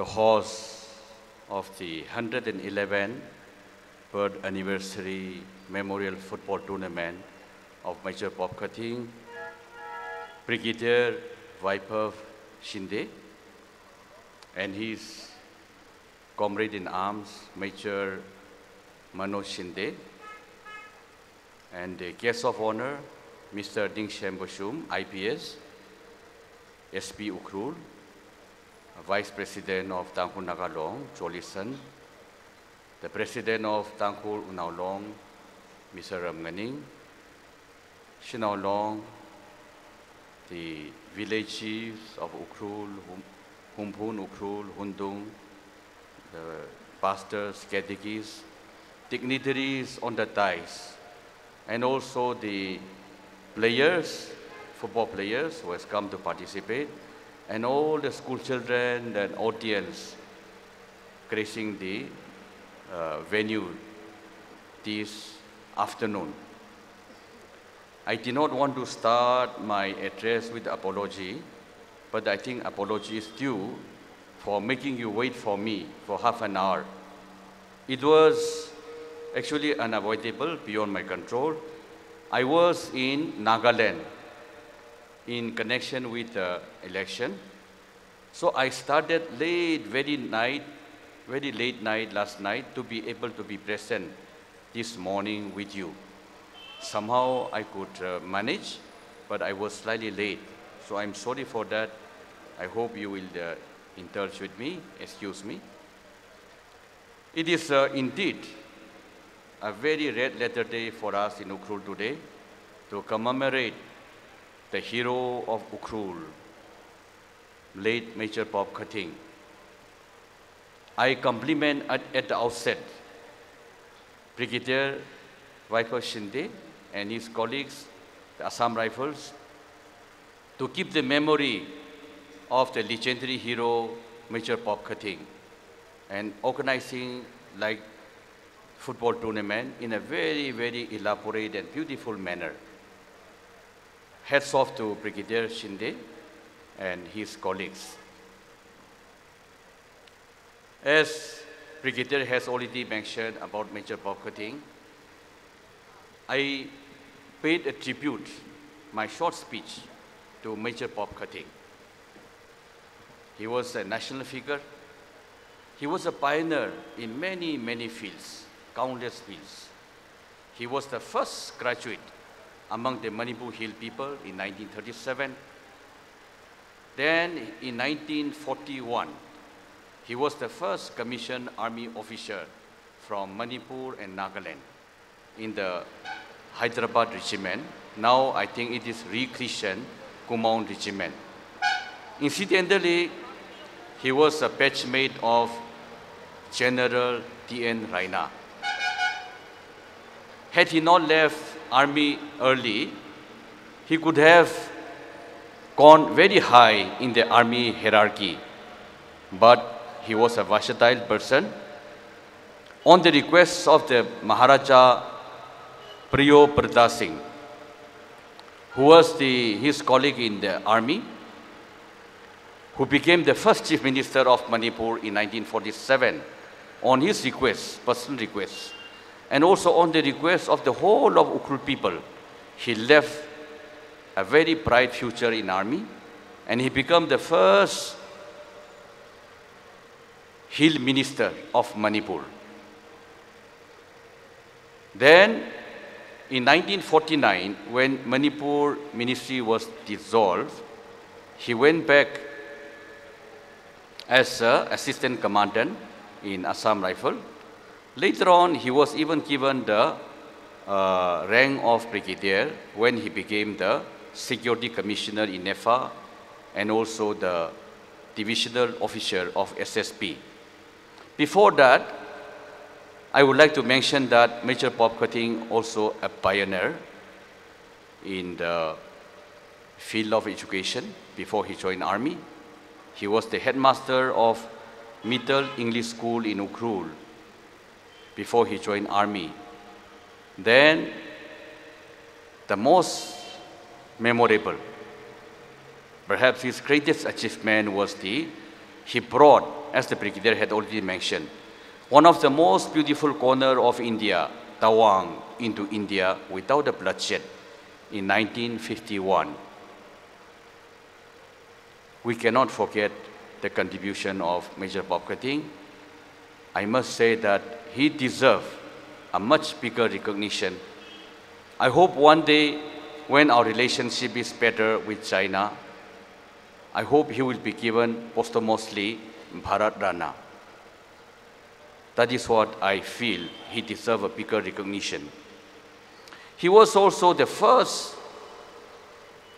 the host of the 111 birth anniversary memorial football tournament of Major Bob Khathing, Brigadier Vaibhav Shinde, and his comrade in arms, Major Manoj Shinde, and the guest of honor, Mr. Dingshem Bashum, IPS, SP Ukhrul, Vice President of Tangkhul Nagalong, Jolison, the President of Tangkhul Unaulong, Mr. Ramganing, Shinaulong, the village chiefs of Ukhrul, Hum- Humpun, Ukhrul, Hundung, the pastors, catechists, dignitaries on the ties, and also the players, football players who has come to participate, and all the school children and audience gracing the uh, venue this afternoon. I did not want to start my address with apology, but I think apology is due for making you wait for me for half an hour. It was actually unavoidable, beyond my control. I was in Nagaland in connection with the election. So I started late, very night, very late night last night to be able to be present this morning with you. Somehow I could uh, manage, but I was slightly late. So I'm sorry for that. I hope you will uh, indulge with me, excuse me. It is uh, indeed a very red letter day for us in Ukhrul today to commemorate the hero of Ukhrul, late Major Bob Khathing. I compliment at, at the outset Brigadier Vaibhav Shinde and his colleagues, the Assam Rifles, to keep the memory of the legendary hero Major Bob Khathing and organizing like football tournament in a very, very elaborate and beautiful manner. Hats off to Brigadier Shinde and his colleagues. As Brigadier has already mentioned about Major Khathing, I paid a tribute, my short speech, to Major Bob Khathing. He was a national figure. He was a pioneer in many, many fields, countless fields. He was the first graduate among the Manipur Hill people in 1937. Then in 1941, he was the first commissioned army officer from Manipur and Nagaland in the Hyderabad regiment. Now I think it is rechristened Kumaon regiment. Incidentally, he was a batchmate of General T.N. Raina. Had he not left army early, he could have gone very high in the army hierarchy. But he was a versatile person. On the request of the Maharaja Priyobrata Singh, who was the, his colleague in the army, who became the first chief minister of Manipur in 1947, on his request, personal request, and also on the request of the whole of Ukrul people, he left a very bright future in army, and he became the first hill minister of Manipur. Then, in 1949, when Manipur ministry was dissolved, he went back as assistant commandant in Assam Rifle. Later on, he was even given the uh, rank of brigadier when he became the security commissioner in NEFA and also the divisional officer of SSP. Before that, I would like to mention that Major Bob Khathing also a pioneer in the field of education before he joined army. He was the headmaster of Middle English School in Ukhrul before he joined army. Then the most memorable, perhaps his greatest achievement was the, he brought as the Brigadier had already mentioned, one of the most beautiful corner of India, Tawang, into India without a bloodshed in 1951. We cannot forget the contribution of Major Bob Khathing. I must say that he deserves a much bigger recognition. I hope one day when our relationship is better with China, I hope he will be given posthumously Bharat Ratna. That is what I feel he deserves a bigger recognition. He was also the first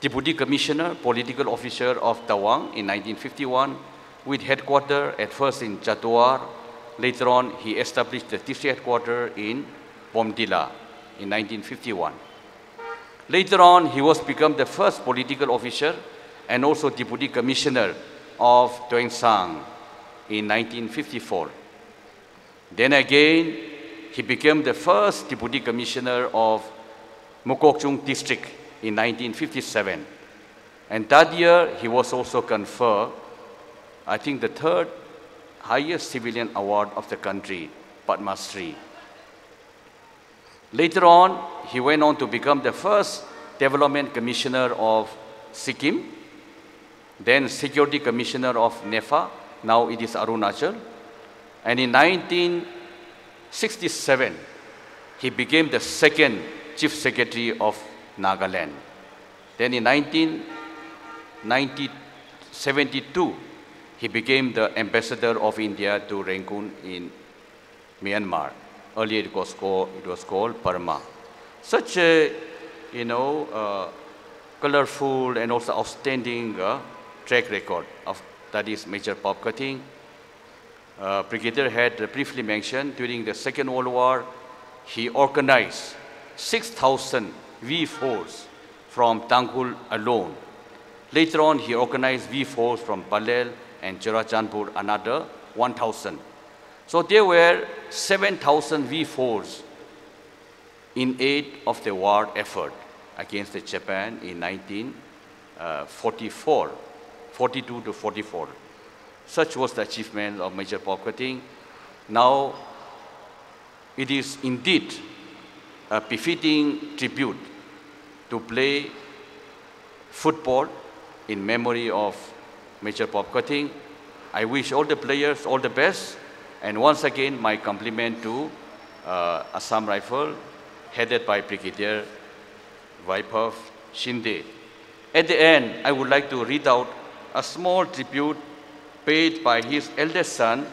Deputy Commissioner, political officer of Tawang in 1951, with headquarters at first in Jatuar. Later on, he established the district headquarters in Bomdila in 1951. Later on, he was become the first political officer and also Deputy Commissioner of Tuensang in 1954. Then again, he became the first Deputy Commissioner of Mokokchung District in 1957. And that year, he was also conferred, I think, the third highest civilian award of the country, Padma Shri. Later on, he went on to become the first development commissioner of Sikkim, then security commissioner of NEFA, now it is Arunachal. And in 1967, he became the second chief secretary of Nagaland. Then in 1972, he became the ambassador of India to Rangoon in Myanmar. Earlier it was called, it was called Burma. Such a, you know, uh, colorful and also outstanding uh, track record of that is Major Bob Khathing. Uh, Brigadier had briefly mentioned during the Second World War, he organized 6,000 V4s from Tangkhul alone. Later on, he organized V4s from Palel and Churachandpur, another 1,000. So there were 7,000 V4s in aid of the war effort against the Japan in 1944, uh, 42 to 44. Such was the achievement of Major Khathing. Now, it is indeed a befitting tribute to play football in memory of Major Bob Khathing. I wish all the players all the best. And once again, my compliment to uh, Assam Rifle, headed by Brigadier Vaibhav Shinde. At the end, I would like to read out a small tribute paid by his eldest son,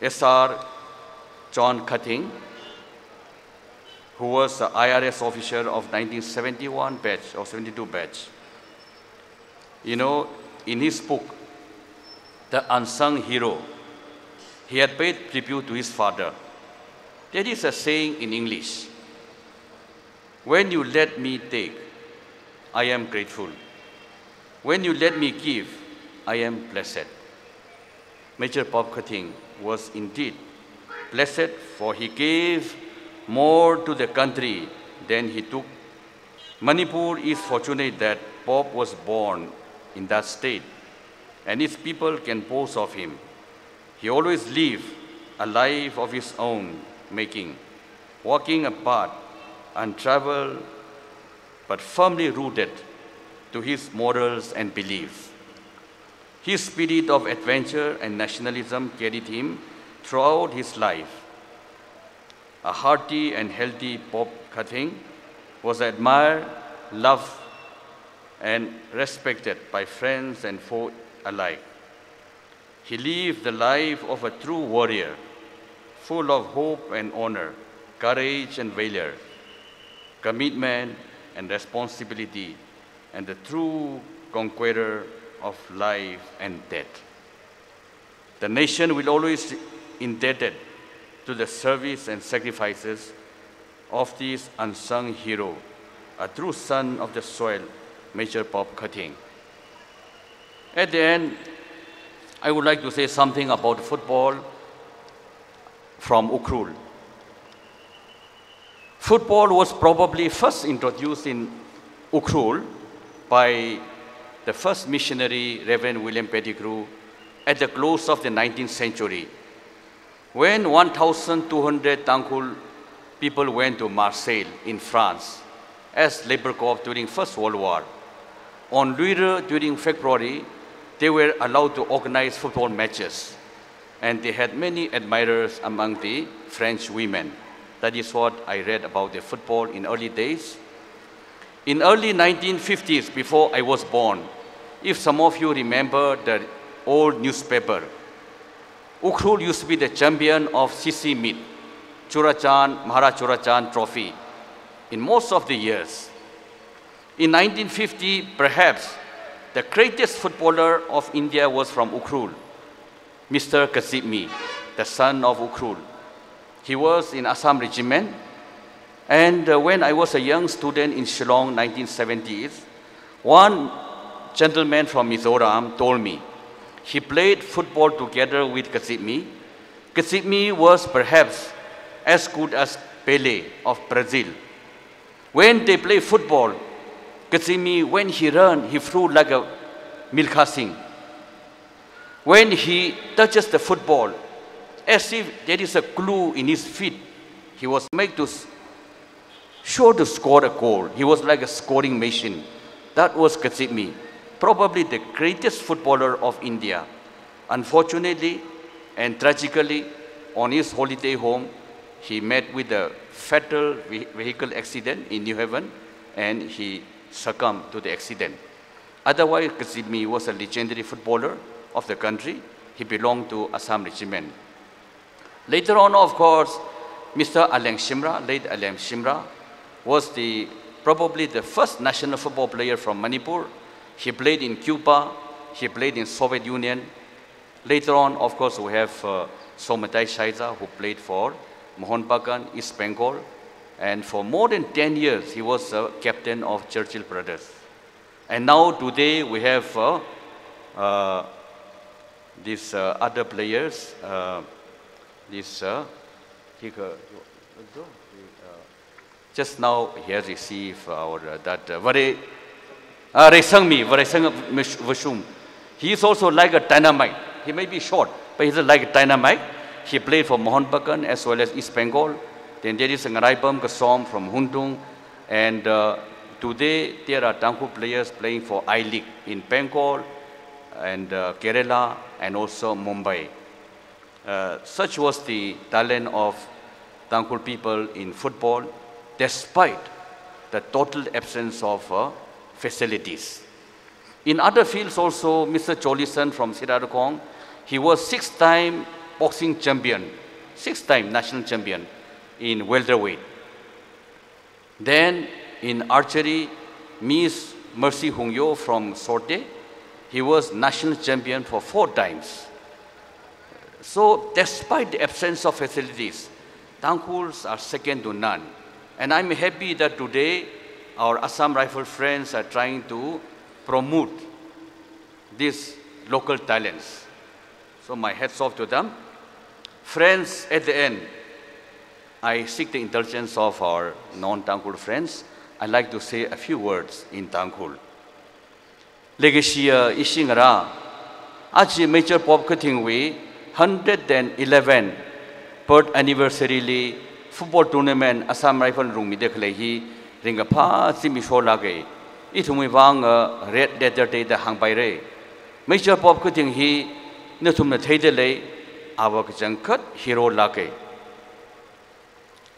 S.R. John Khathing, who was the IRS officer of 1971 batch or 72 batch. You know, in his book, The Unsung Hero, he had paid tribute to his father. There is a saying in English, when you let me take, I am grateful. When you let me give, I am blessed. Major Bob Khathing was indeed blessed, for he gave more to the country than he took. Manipur is fortunate that Bob was born in that state, and its people can boast of him. He always lived a life of his own making, walking apart, and travel, but firmly rooted to his morals and beliefs. His spirit of adventure and nationalism carried him throughout his life. A hearty and healthy Bob Khathing was admired, loved, and respected by friends and foe alike. He lived the life of a true warrior, full of hope and honor, courage and valor, commitment and responsibility, and the true conqueror of life and death. The nation will always be indebted to the service and sacrifices of this unsung hero, a true son of the soil, Major Bob Khathing. At the end, I would like to say something about football from Ukhrul. Football was probably first introduced in Ukhrul by the first missionary, Reverend William Pettigrew, at the close of the 19th century, when 1,200 Tangkhul people went to Marseille in France as labor corps during First World War. On Luire during February, they were allowed to organize football matches, and they had many admirers among the French women. That is what I read about the football in early days. In early 1950s, before I was born, if some of you remember the old newspaper, Ukhrul used to be the champion of CC meet, Churachan, Maharaj Churachan trophy in most of the years. In 1950, perhaps the greatest footballer of India was from Ukhrul, Mr. Kasibmi, the son of Ukhrul. He was in Assam Regiment. And uh, when I was a young student in Shillong, 1970s, one gentleman from Mizoram told me he played football together with Kasibmi. Kasibmi was perhaps as good as Pele of Brazil. When they play football, Kasibmi, when he ran, he flew like a Milkha Singh. When he touches the football, as if there is a glue in his feet, he was made to sure to score a goal. He was like a scoring machine. That was Kasibmi, probably the greatest footballer of India. Unfortunately and tragically, on his holiday home, he met with a fatal vehicle accident in New Haven and he succumbed to the accident. Otherwise, Kasibmi was a legendary footballer of the country. He belonged to Assam Regiment. Later on, of course, Mr. Aleng Shimra, late Aleng Shimra, was the, probably the first national football player from Manipur. He played in Cuba, he played in Soviet Union. Later on, of course, we have uh, Somatai Shaiza, who played for Mohun Bagan, East Bengal. And for more than 10 years, he was a captain of Churchill Brothers. And now today we have uh, uh, these uh, other players, uh, this, uh, just now he has received our, that very, uh, Vashum. He is also like a dynamite. He may be short, but he's like a dynamite. He played for Mohun Bagan as well as East Bengal. Then there is Ngaraipam Kasom from Hundung. And uh, today there are Tangkhul players playing for I-League in Bengal and uh, Kerala and also Mumbai. Uh, such was the talent of Tangkhul people in football despite the total absence of uh, facilities. In other fields also, Mr. Cholison from Sirarakong, he was six-time boxing champion, six-time national champion in welterweight. Then in archery, Miss Mercy Hungyo from Sorte, he was national champion for four times. So despite the absence of facilities, Tangkhuls are second to none. And I'm happy that today our Assam Rifle friends are trying to promote these local talents. So my hats off to them. Friends, at the end, I seek the indulgence of our non-Tangkhul friends. I'd like to say a few words in Tangkhul. Legacia uh, Ishingara, Achi Major Bob Khathing We, 111 birth anniversary li football tournament Assam Rifle Room Midek Lehi, Ringa Itumi Wang uh, Red Dead Day the Hang Bayre. Major Bob Khathing He, Nutum the Tadele, Jankat Hero.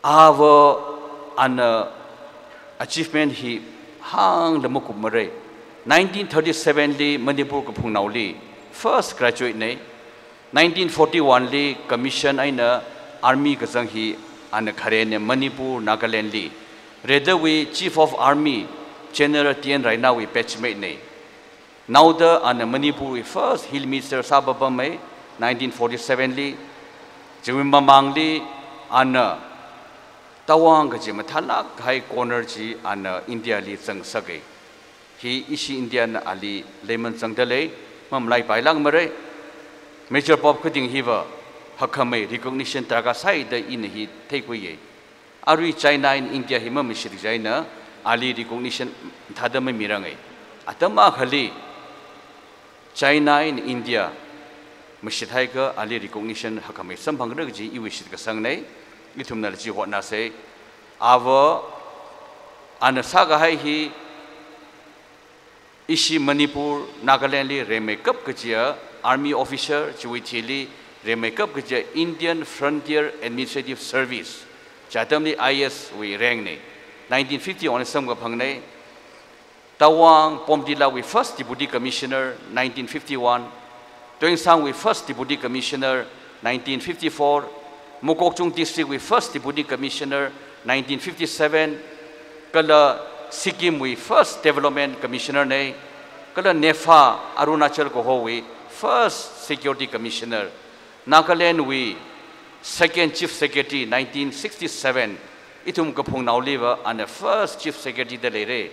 Our an uh, achievement he hang the Mukup Mare. 1937 li Manipur Nauli, first graduate ne. 1941 li commission aina army kasang hi an khare ne Manipur Nagaland li. Rather we chief of army General Tien right now we patchmate ne. Now the an Manipur we first hill minister Sababa May 1947 li. Jimma Mangli an uh, tawang ji mathala khai corner ji an india li chang sage hi isi indian ali lemon chang dale mam lai pai lang mare major pop khuding hiwa hakame recognition traga sai da in hi thekwe ye. Arui china in india hima mishri jaina ali recognition thadam mirangai atama khali China in India mishithai ka ali recognition hakame sambang rag ji iwishit ka sang nei ithum na ji hot na se ava anasaga hai hi ishi manipur nagaland li chia army officer chui thili ka chia indian frontier administrative service chatam li is we rang nei 1950 on sam Tawang Bomdila we first deputy commissioner 1951 Tueng Sang we first deputy commissioner 1954 Mokokchung district we first deputy commissioner 1957 Kala Sikkim we first development commissioner ne Kala Nefa Arunachal ko we first security commissioner Nagaland we second chief secretary 1967 itum kapung nauliwa and the first chief secretary de lere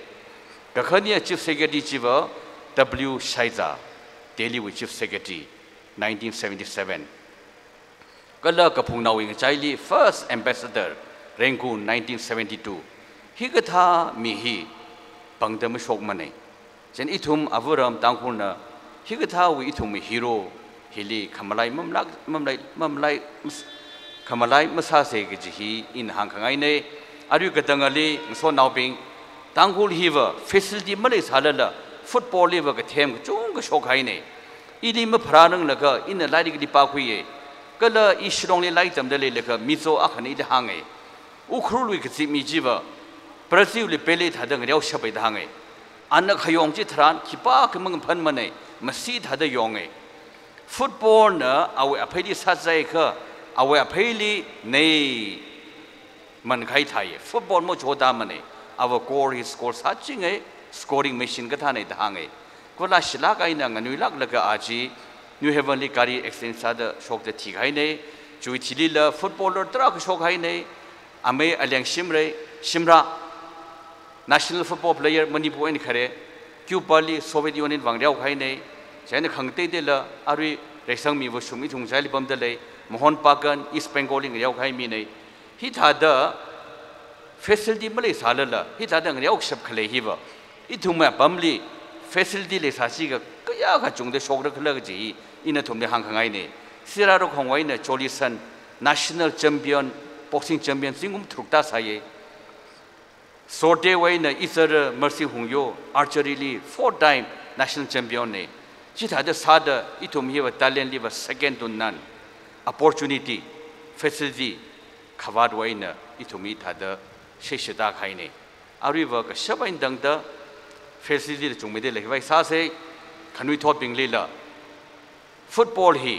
Gakhania Chief Secretary Chiva W. Shaiza, Delhi with Chief Secretary, 1977. Kala Kapung Nawing Chaili, first ambassador, Rangoon, 1972. Higatha Mihi, Bangdam Shokmane. Jen itum avuram tangkuna, Higatha we itum hero, Hili Kamalai Mamlak Mamlai Mamlai Kamalai Masase Gijihi in Hankangaine, Aru Katangali, so now being tangul hiva facility male salala football liver ka them chung ka shokai ne idi ma phranang la ka in la ri pa ก็เลยอิสรองเลยไล่จำได้เลยก็มิโซอักขันอีเดหังเออุครุลุยก็จิมีจีบะปราศิวเลยเปลี่ยถัดดังเรียวเฉพาะเดหังเออันนักขยงจิตรันขี้ป้าขึ้นมึงพันมันเอมาซีถัดดังยองเอฟุตบอลเนอะเอาไว้อภัยดีสัตย์ใจก็เอาไว้อภัยดีนี่มันใครไทยฟุตบอลมั่วโจดามันเอเอาว่ากอร์ฮิสกอร์สัตย์จริงเอสกอร์ริงแมชชีนก็ท่านเอเดหังเอก็ล่าสิลากายนั่งนุ่ยลักเลิกอาจี new heavenly kari exchange sa da shok de thi gai ne Jui Tilila footballer tra ka shok hai ne ame alyang shimre shimra national football player manipur en khare Kyubali soviet union wang riau khai ne chen khangte de la ari resang mi wo sumi thung jali bam de le mohon pakan east bengal riau khai mi ne Hitada facility mali salala hi ta dang riau shap Kalehiva, Itumabamli. Facility le sa si ga kaya ga chung de shok ra khala ga ji. Ina thum de hang khangai ne. Sira ro khong wai na choli san national champion boxing champion singum thukta sa ye. Sorte wai na isar mercy hung yo archery li four time national champion ne. Ji ta da sa da i thum hi ba talent li ba second to none. Opportunity facility khawad wai na i thumi ta da sheshita khaine ariwa ka shabain dangda facility chung me de le vai sa se khanui thot bing le la football hi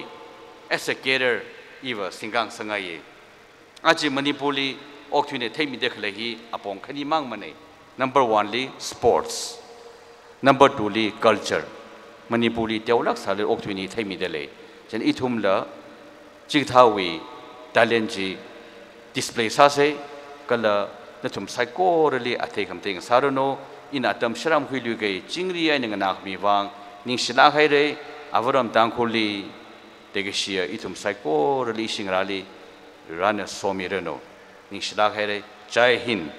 as a cater iwa singang sanga ye aji manipuli okthune thai mi de khle hi apong khani mang mane number 1 li sports number 2 li culture manipuli tewlak sale okthune thai mi de le chen ithum la chik thawi talent ji display sa se kala na tum sai ko reli athe kham ting in atam shram hui lu ge chingri ai nang nak mi wang ning shila hai re avaram tang khuli de ge shia itum sai ko reli sing rali rana so mi reno ning shila hai re jai hind